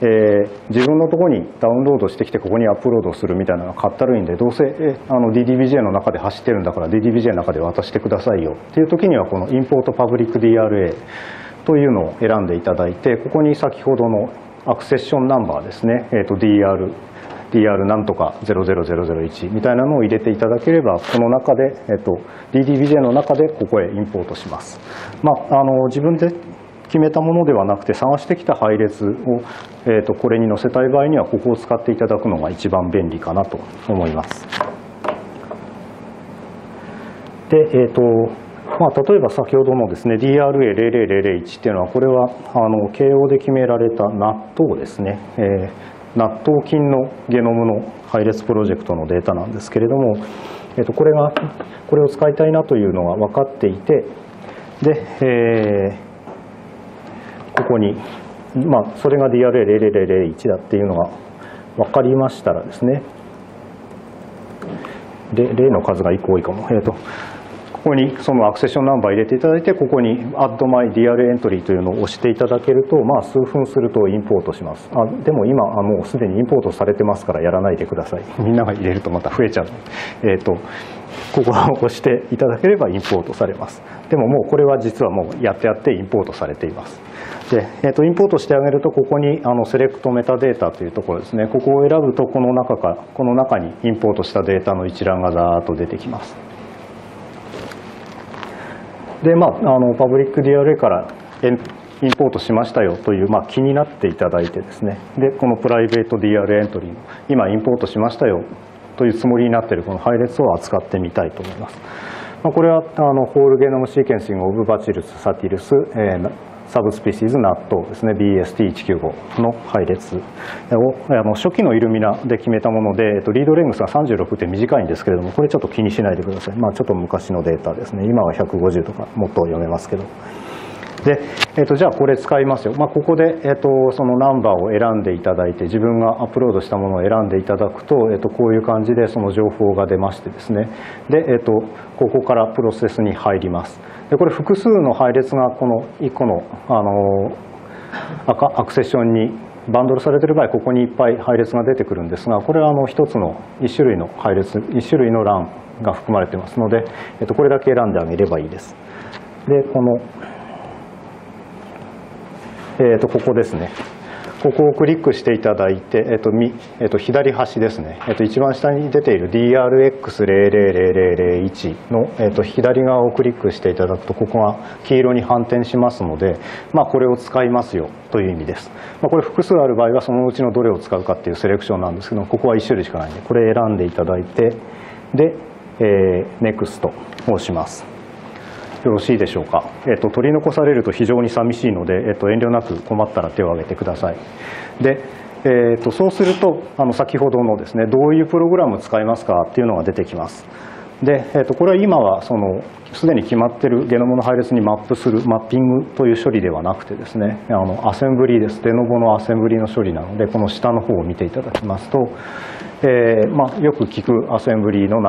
えー、自分のところにダウンロードしてきてここにアップロードするみたいなのがかったるいんでどうせ、えあの DDBJ の中で走ってるんだから DDBJ の中で渡してくださいよっていう時にはこのインポートパブリック DRA というのを選んでいただいてここに先ほどのアクセッションナンバーですね、えー、と DR DR なんとか00001みたいなのを入れていただければこの中で、えっと、DDBJ の中でここへインポートします、まあ、あの自分で決めたものではなくて探してきた配列を、えっと、これに載せたい場合にはここを使っていただくのが一番便利かなと思います。で、えっとまあ、例えば先ほどのですね DRA00001 っていうのはこれはあの慶応で決められた納豆ですね、えー納豆菌のゲノムの配列プロジェクトのデータなんですけれども、えー、とこれがこれを使いたいなというのが分かっていてで、えー、ここに、まあ、それが DRA00001 だっていうのが分かりましたらですね例の数が1個多いかも、えーとここにそのアクセションナンバー入れていただいてここに Add My DR エントリーというのを押していただけるとまあ数分するとインポートします。あでも今あもうすでにインポートされてますからやらないでください。みんなが入れるとまた増えちゃう。えっ、ー、とここを押していただければインポートされます。でももうこれは実はもうやってやってインポートされています。で、えー、とインポートしてあげるとここにあのセレクトメタデータというところですね。ここを選ぶとこの中かこの中にインポートしたデータの一覧がざーっと出てきます。で、まあ、あのパブリック DRA からインポートしましたよという、まあ、気になっていただいてですねでこのプライベート DRA エントリー今インポートしましたよというつもりになっているこの配列を扱ってみたいと思います。まあ、これはあのホールゲノムシーケンシングオブバチルスサティルス、えー、サブスピシーズ納豆ですね。BST195 の配列をあの初期のイルミナで決めたもので、えっと、リードレングスが36って短いんですけれどもこれちょっと気にしないでください、まあ、ちょっと昔のデータですね。今は150とかもっと読めますけど。で、えー、とじゃあこれ使いますよ、まあ、ここで、えー、とそのナンバーを選んでいただいて自分がアップロードしたものを選んでいただくと,、えー、とこういう感じでその情報が出ましてですね。で、えー、とここからプロセスに入ります。でこれ複数の配列がこの1個のあのアクセッションにバンドルされている場合ここにいっぱい配列が出てくるんですがこれはあの1つの1種類の配列1種類の欄が含まれていますので、えっと、これだけ選んであげればいいです。でこのえー、とここですね。ここをクリックしていただいて、えーとみえー、と左端ですね、えー、と一番下に出ている DRX00001 の、えー、と左側をクリックしていただくとここが黄色に反転しますので、まあ、これを使いますよという意味です、まあ、これ複数ある場合はそのうちのどれを使うかっていうセレクションなんですけどここは1種類しかないんでこれ選んでいただいてで、えー、NEXT を押しますよろしいでしょうか、えっと、取り残されると非常に寂しいので、えっと、遠慮なく困ったら手を挙げてください。で、えっと、そうするとあの先ほどのですねどういうプログラム使いますかっていうのが出てきます。で、えっと、これは今はそのすでに決まってるゲノムの配列にマップするマッピングという処理ではなくてですねあのアセンブリーです。 de novo のアセンブリーの処理なのでこの下の方を見ていただきますと、えーまあ、よく聞くアセンブリーの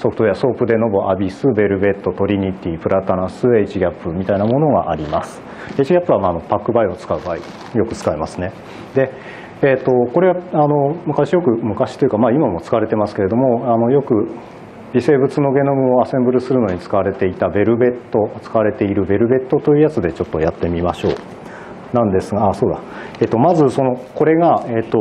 ソフトウェアソープデノボアビスベルベットトリニティプラタナス H ギャップみたいなものがあります。H ギャップはまあパックバイを使う場合よく使いますね。でえーと、これはあの昔よく昔というか、まあ、今も使われてますけれどもあのよく微生物のゲノムをアセンブルするのに使われていたベルベット使われているベルベットというやつでちょっとやってみましょう。なんですがあそうだ、えっ、と、まずそのこれが、えっ、と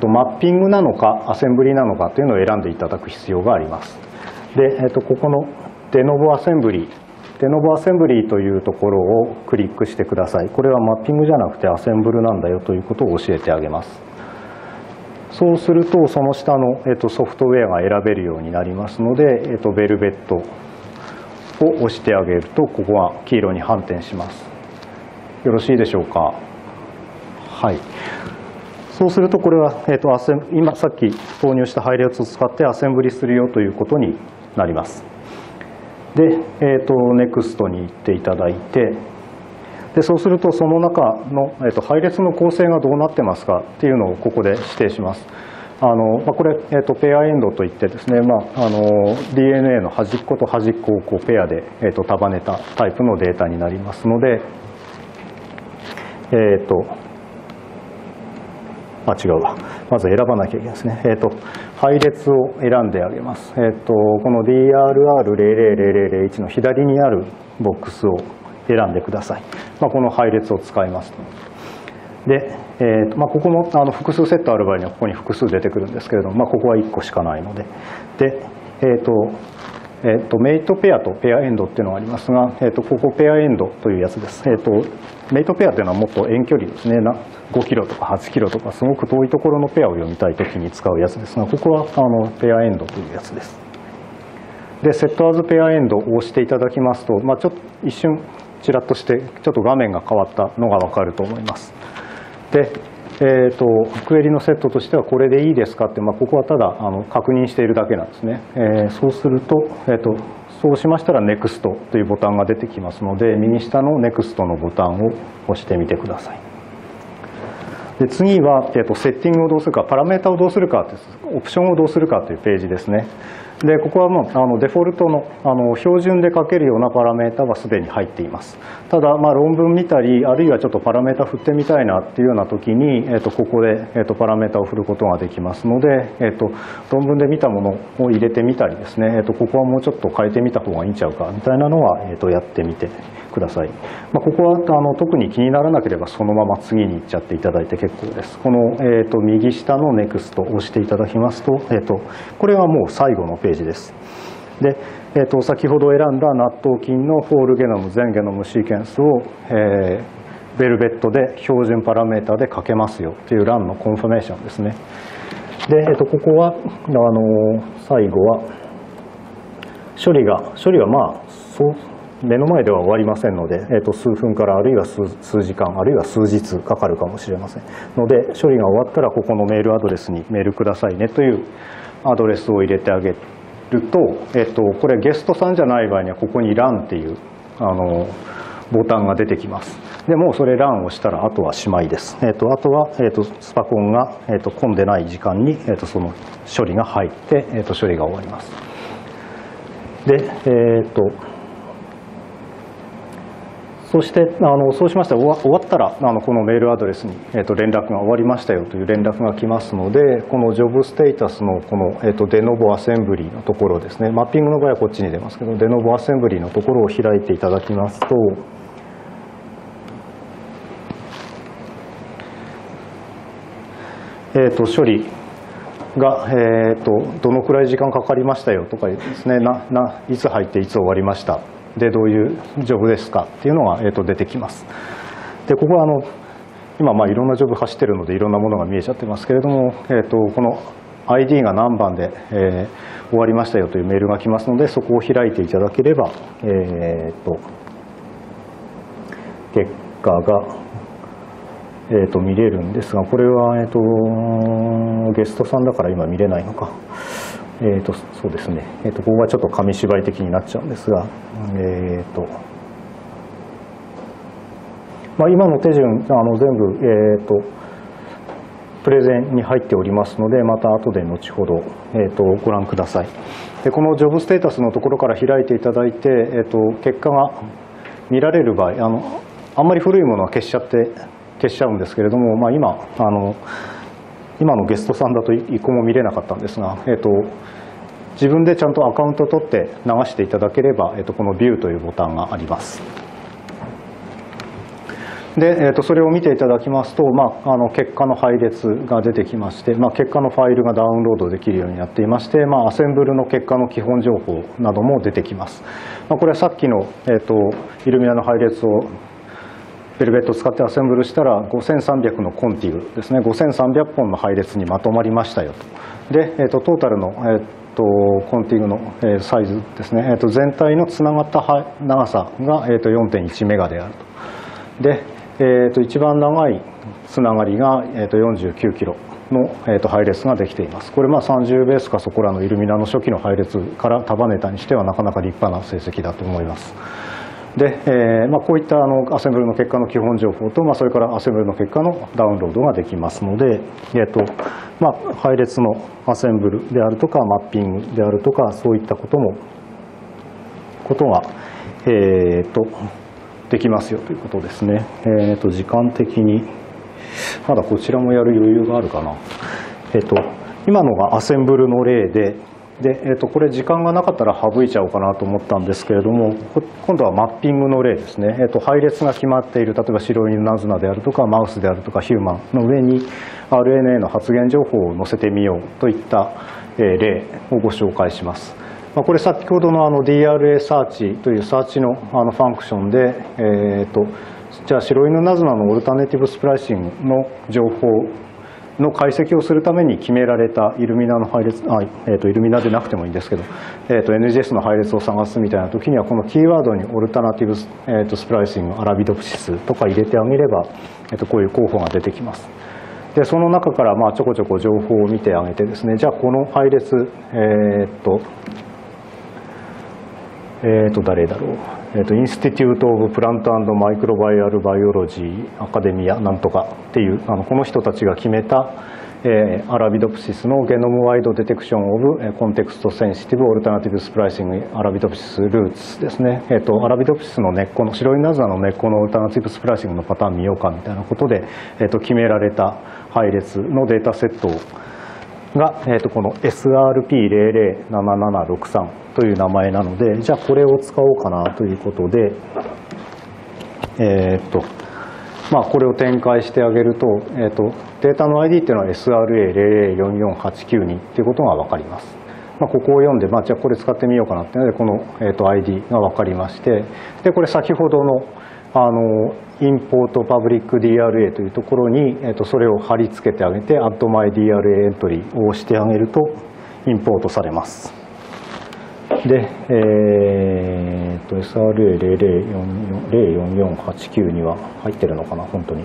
とマッピングなのかアセンブリなのかというのを選んでいただく必要があります。で、えっと、ここのデノボアセンブリデノボアセンブリというところをクリックしてください。これはマッピングじゃなくてアセンブルなんだよということを教えてあげます。そうするとその下の、えっと、ソフトウェアが選べるようになりますので、えっと、ベルベットを押してあげるとここは黄色に反転します。よろしいでしょうか？はい。そうするとこれは、えーと、今さっき投入した配列を使ってアセンブリするよということになります。で、えーと、NEXT に行っていただいてでそうするとその中の、えーと、配列の構成がどうなってますかっていうのをここで指定します。あのまあ、これ、えーと、ペアエンドといってですね、まあ、あの DNA の端っこと端っこをこうペアで、えー、と束ねたタイプのデータになりますので、えー、とあ違うわ。まず選ばなきゃいけないですね、えーと、配列を選んであげます、えーと、この DRR000001 の左にあるボックスを選んでください、まあ、この配列を使いますで、えーとまあ、ここもあの複数セットある場合にはここに複数出てくるんですけれども、まあ、ここは1個しかないので。で、えーとえーと、メイトペアとペアエンドっていうのがありますが、えーと、ここペアエンドというやつです、えーと、メイトペアというのはもっと遠距離ですね。な5キロとか8キロとかすごく遠いところのペアを読みたいときに使うやつです。がここはあのペアエンドというやつです。でセットアズペアエンドを押していただきますと、まあ、ちょっと一瞬ちらっとしてちょっと画面が変わったのが分かると思います。でえーと、クエリのセットとしてはこれでいいですかって、まあ、ここはただあの確認しているだけなんですね、えー、そうすると,、えーと、そうしましたら NEXT というボタンが出てきますので右下の NEXT のボタンを押してみてください。で次は、えーとセッティングをどうするかパラメータをどうするかオプションをどうするかというページですね。でここはもうあのデフォルトのあの標準で書けるようなパラメータはすでに入っています。ただまあ論文見たりあるいはちょっとパラメータ振ってみたいなっていうような時に、えー、とここで、えー、とパラメータを振ることができますので、えー、と論文で見たものを入れてみたりですね、えー、とここはもうちょっと変えてみた方がいいんちゃうかみたいなのは、えー、とやってみて。ください、まあ、ここはあの特に気にならなければそのまま次に行っちゃっていただいて結構です。この、えー、と右下の NEXT を押していただきますと,、えー、とこれはもう最後のページです。で、えー、と先ほど選んだ納豆菌の whole genome 全ゲノムシーケンスを、えー、 Velvet で標準パラメータでかけますよという run の confirmation ですね。で、えー、とここはあの最後は処理が処理はまあそう目の前では終わりませんので、えー、と数分からあるいは数時間あるいは数日かかるかもしれません。ので処理が終わったらここのメールアドレスにメールくださいねというアドレスを入れてあげると、えっと、これゲストさんじゃない場合にはここに LAN っていうあのボタンが出てきます。でもうそれ LAN をしたらあとはしまいです、えっと、あとは、えっと、スパコンが、えっと、混んでない時間に、えっと、その処理が入って、えっと、処理が終わります。でえっとそしてあのそうしましたら終わったらあのこのメールアドレスに、えー、と連絡が終わりましたよという連絡が来ますのでこのジョブステータスのこの、えー、とデノボアセンブリーのところですね。マッピングの場合はこっちに出ますけどデノボアセンブリーのところを開いていただきますとえー、と処理が、えー、とどのくらい時間かかりましたよとかですね。なないつ入っていつ終わりました。でどういうジョブですかっていうのが、えー、と出てきます。でここはあの今まあいろんなジョブ走ってるのでいろんなものが見えちゃってますけれども、えー、とこの ID が何番で、えー、終わりましたよというメールが来ますのでそこを開いていただければ、えー、と結果が、えー、と見れるんですがこれは、えー、とゲストさんだから今見れないのか。えーと、そうですね、えーと、ここがちょっと紙芝居的になっちゃうんですが、えーとまあ、今の手順あの全部、えーと、プレゼンに入っておりますのでまた後で後ほど、えー、とご覧ください。でこのジョブステータスのところから開いていただいて、えー、と結果が見られる場合あのあんまり古いものは消しちゃって消しちゃうんですけれども、まあ、今あの今のゲストさんだと一個も見れなかったんですが、えーと、自分でちゃんとアカウントを取って流していただければ、えーと、この「ビューというボタンがあります。で、えーと、それを見ていただきますと、まあ、あの結果の配列が出てきまして、まあ、結果のファイルがダウンロードできるようになっていまして、まあ、アセンブルの結果の基本情報なども出てきます。まあ、これはさっきの、えー、とイルミナの配列をベルベットを使ってアセンブルしたら5300のコンティグですね。5300本の配列にまとまりましたよと。で、えーと、トータルの、えーと、コンティグの、えー、サイズですね、えーと、全体のつながった長さが、えー、と4.1メガであると。で、えー、と一番長いつながりが、えー、と49キロの、えー、と配列ができています。これまあ30ベースかそこらのイルミナの初期の配列から束ねたにしてはなかなか立派な成績だと思います。で、えーまあ、こういったあのアセンブルの結果の基本情報と、まあ、それからアセンブルの結果のダウンロードができますので、えーとまあ、配列のアセンブルであるとかマッピングであるとかそういったこともことが、えー、とできますよということですね。えー、と時間的にまだこちらもやる余裕があるかな。えっ、と今のがアセンブルの例でで、えー、とこれ時間がなかったら省いちゃおうかなと思ったんですけれども今度はマッピングの例ですね、えー、と配列が決まっている例えば白いナズナであるとかマウスであるとかヒューマンの上に RNA の発現情報を載せてみようといった例をご紹介します。まあ、これ先ほどのあの DRA サーチというサーチのあのファンクションで、えーと、じゃあ白犬ナズナのオルタネティブスプライシングの情報の解析をするために決められたイルミナの配列あ、えーと、イルミナでなくてもいいんですけど、えーと、NGS の配列を探すみたいな時にはこのキーワードにオルタナティブス、えー、とスプライシングアラビドプシスとか入れてあげれば、えー、とこういう候補が出てきます。でその中からまあちょこちょこ情報を見てあげてですねじゃあこの配列、えー、っとえー、と誰だろう、えー、と Institute of Plant Microbial Biology Academia なんとかっていうあのこの人たちが決めた、えー、 Arabidopsis の genome-wide detection of context-sensitive alternative splicing Arabidopsis roots ですね、えー、と Arabidopsis の根っこのシロイヌナズナの根っこの alternative splicing のパターン見ようかみたいなことで、えー、と決められた配列のデータセットをが、えー、とこの SRP007763 という名前なのでじゃあこれを使おうかなということでえっとまあこれを展開してあげると,、えー、とデータの ID っていうのは SRA004489 っていうことが分かります。まあ、ここを読んで、まあ、じゃあこれ使ってみようかなっていうのでこの、えー、と ID が分かりましてでこれ先ほどのあのインポートパブリック DRA というところに、えー、とそれを貼り付けてあげて Add My DRA エントリーを押してあげるとインポートされます。で、えー、と SRA004489 には入ってるのかな、本当に。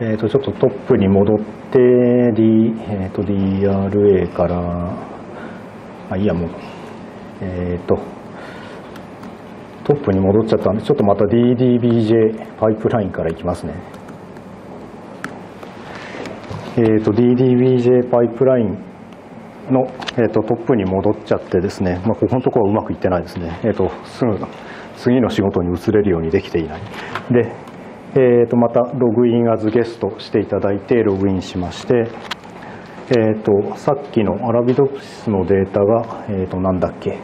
えー、とちょっとトップに戻って、D えー、と DRA から、あ、いいや、もう、えっ、ー、と、トップに戻っちゃったんで、ちょっとまた DDBJ パイプラインからいきますね。えっーと、DDBJ パイプラインの、えーと、トップに戻っちゃってですね、まあ、ここのところはうまくいってないですね、えーと、すぐ次の仕事に移れるようにできていない。で、えー、とまたログインアズゲストしていただいてログインしまして、えー、とさっきのアラビドプシスのデータが、えー、となんだっけ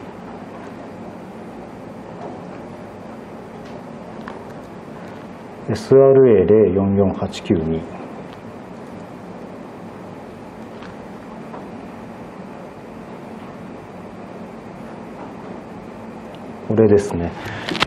？SRA044892 れですね、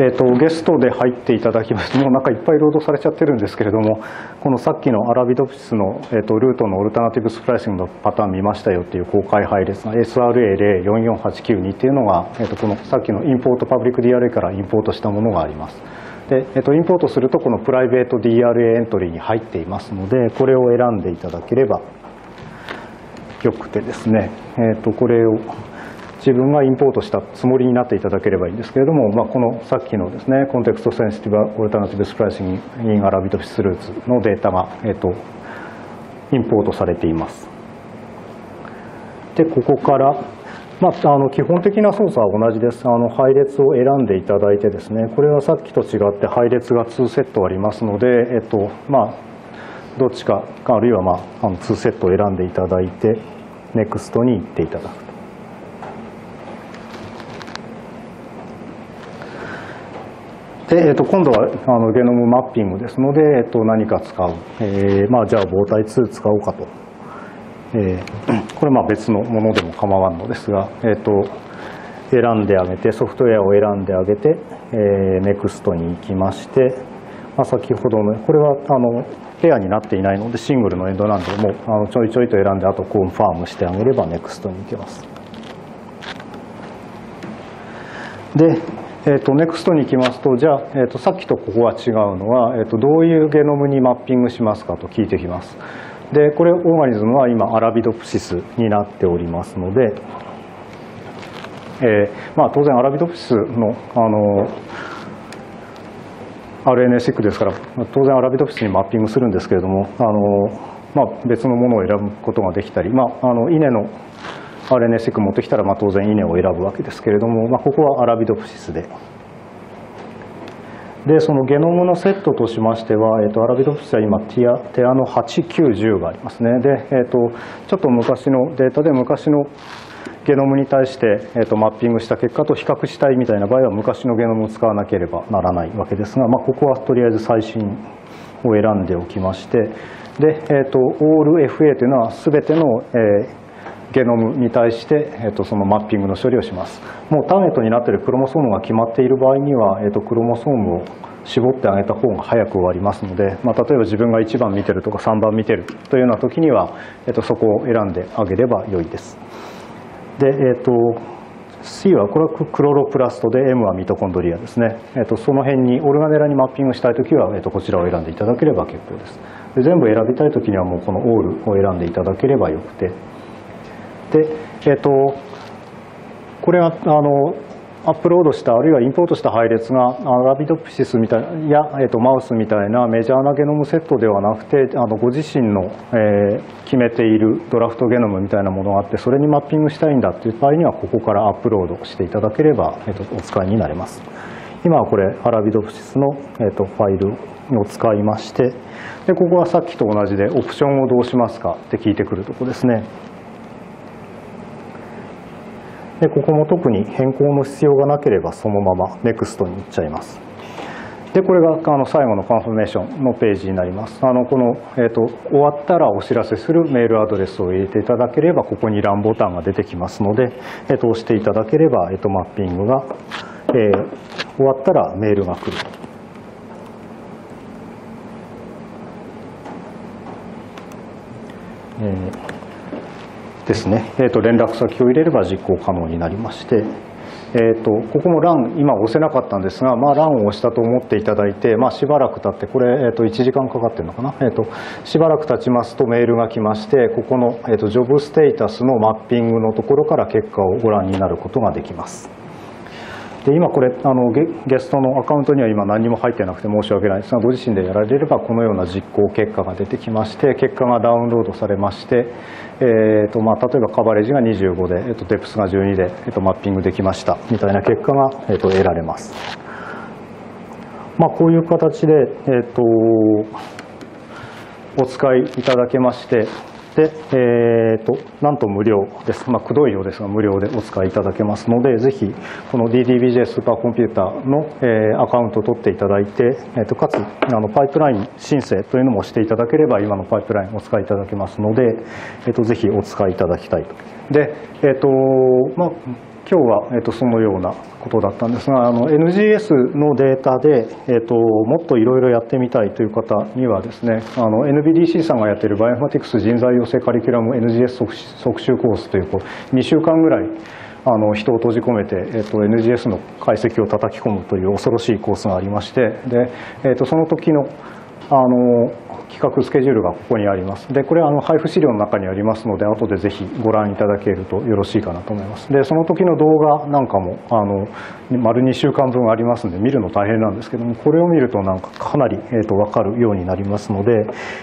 えーと、ゲストで入っていただきますもうなんかいっぱいロードされちゃってるんですけれどもこのさっきのアラビドプシスの、えーと、ルートのオルタナティブスプライシングのパターン見ましたよっていう公開配列の SRA044892 っていうのが、えーと、このさっきのインポートパブリック DRA からインポートしたものがあります。で、えー、とインポートするとこのプライベート DRA エントリーに入っていますのでこれを選んでいただければよくてですね、えー、とこれを自分がインポートしたつもりになっていただければいいんですけれども、まあ、このさっきのですね context-sensitive alternative splicing in Arabidopsis roots のデータが、えーと、インポートされています。でここからまあ、あの基本的な操作は同じです。あの配列を選んでいただいてですねこれはさっきと違って配列が2セットありますので、えっとまあ、どっちかあるいは、まあ、あの2セットを選んでいただいて NEXT に行っていただく。で、えー、と今度はあのゲノムマッピングですので、えー、と何か使う、えーまあ、じゃあ膨体2使おうかと、えー、これまあ別のものでも構わんのですが、えー、と選んであげてソフトウェアを選んであげて、えー、NEXT に行きまして、まあ、先ほどのこれはあのペアになっていないのでシングルのエンドなんでもうあのちょいちょいと選んであとコンファームしてあげれば NEXT に行けます。でえー、と NEXT に行きますとじゃあ、えー、とさっきとここが違うのは、えー、とどういうゲノムにマッピングしますかと聞いてきます。でこれオーガニズムは今アラビドプシスになっておりますので、えーまあ、当然アラビドプシスのあの RNA-seq ですから当然アラビドプシスにマッピングするんですけれどもあの、まあ、別のものを選ぶことができたり、まあ、あの稲の RNA-seq 持ってきたら、まあ、当然稲を選ぶわけですけれども、まあ、ここはアラビドプシスで。でそのゲノムのセットとしましては、えー、とアラビドプシスは今ティアテアの890がありますねで、えー、とちょっと昔のデータで昔のゲノムに対して、えー、とマッピングした結果と比較したいみたいな場合は昔のゲノムを使わなければならないわけですが、まあ、ここはとりあえず最新を選んでおきましてで、えー、と AllFA というのは全ての、えーゲノムに対して、えー、とそのマッピングの処理をします。もうターゲットになっているクロモソームが決まっている場合には、えー、とクロモソームを絞ってあげた方が早く終わりますので、まあ、例えば自分が1番見てるとか3番見てるというような時には、えー、とそこを選んであげれば良いです。で、えー、と C はこれはクロロプラストで M はミトコンドリアですね、えー、とその辺にオルガネラにマッピングしたい時は、えー、とこちらを選んでいただければ結構です。で全部選びたい時にはもうこのオールを選んでいただければよくて、えー、とこれはあのアップロードしたあるいはインポートした配列がアラビドプシスみたいや、えー、とマウスみたいなメジャーなゲノムセットではなくてあのご自身の、えー、決めているドラフトゲノムみたいなものがあってそれにマッピングしたいんだっていう場合にはここからアップロードしていただければ、えー、とお使いになれます。今はこれアラビドプシスの、えー、とファイルを使いましてでここはさっきと同じでオプションをどうしますかって聞いてくるとこですね。でここも特に変更の必要がなければそのまま NEXT に行っちゃいます。でこれがあの最後のカンファメーションのページになります。あのこの、えーと、終わったらお知らせするメールアドレスを入れていただければここに欄ボタンが出てきますので、えーと、押していただければ、えーと、マッピングが、えー、終わったらメールが来る。えーですね、えー、と連絡先を入れれば実行可能になりまして、えー、とここも欄今押せなかったんですが、まあ、欄を押したと思っていただいて、まあ、しばらく経ってこれ、えー、と1時間かかってるのかな、えー、としばらく経ちますとメールが来ましてここの、えー、とジョブステータスのマッピングのところから結果をご覧になることができます。で今これあのゲゲストのアカウントには今何も入ってなくて申し訳ないですがご自身でやられればこのような実行結果が出てきまして結果がダウンロードされまして、えーとまあ、例えばカバレージが25で、えー、とデプスが12で、えー、とマッピングできましたみたいな結果が、えー、と得られます。まあ、こういう形で、えーとお使いいただけましてで、えーと、なんと無料です、まあ、くどいようですが無料でお使いいただけますのでぜひこの DDBJ スーパーコンピューターの、えー、アカウントを取っていただいて、えーと、かつあのパイプライン申請というのもしていただければ今のパイプラインお使いいただけますので、えーと、ぜひお使いいただきたいと。で、えーとまあ今日は、えー、とそのようなことだったんですがあの NGS のデータで、えー、ともっといろいろやってみたいという方にはですねあの NBDC さんがやっているバイオマティクス人材養成カリキュラム NGS 即習コースというこう2週間ぐらいあの人を閉じ込めて、えー、と NGS の解析を叩き込むという恐ろしいコースがありましてで、えー、とその時のあの企画スケジュールがここにあります。でこれあの配布資料の中にありますので後でぜひご覧いただけるとよろしいかなと思います。でその時の動画なんかもあの丸2週間分ありますので見るの大変なんですけどもこれを見るとなんかかなり、えー、と分かるようになりますので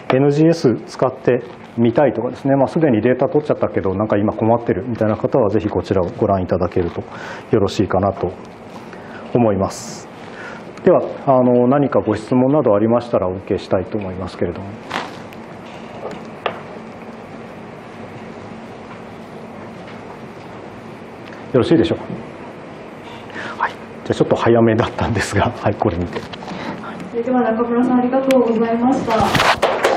NGS 使って見たいとかですね、まあ、すでにデータ取っちゃったけどなんか今困ってるみたいな方はぜひこちらをご覧いただけるとよろしいかなと思います。ではあの何かご質問などありましたらお受けしたいと思いますけれども。よろしいでしょうか？はい、じゃあちょっと早めだったんですが、はい、これ見て。それでは中村さんありがとうございました。